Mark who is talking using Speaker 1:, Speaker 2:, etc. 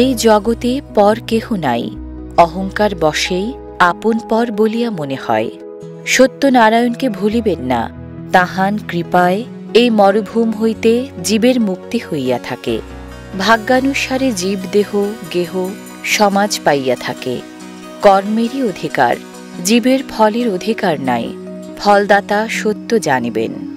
Speaker 1: এই জগতে পর কেহ নাই, অহংকার বশেই আপন পর বলিয়া মনে হয়। সত্যনারায়ণকে ভুলিবেন না তাহান কৃপায় এই মরুভূম হইতে জীবের মুক্তি হইয়া থাকে। ভাগ্যানুসারে জীব দেহ, গেহ, সমাজ পাইয়া থাকে। কর্মেরই অধিকার, জীবের ফলের অধিকার নাই, ফলদাতা সত্য জানিবেন।